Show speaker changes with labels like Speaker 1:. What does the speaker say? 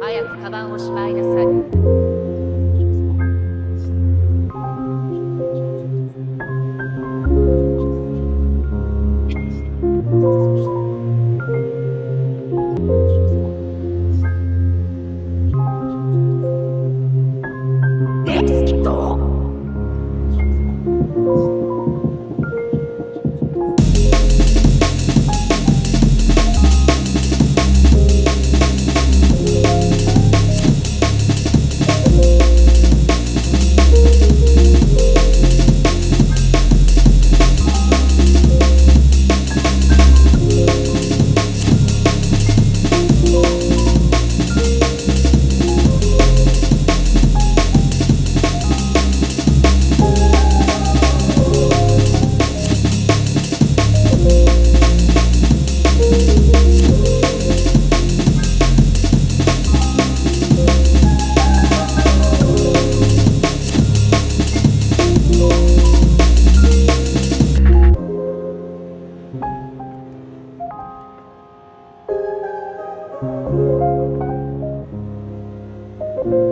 Speaker 1: 早くカバンをしまいな懂 you.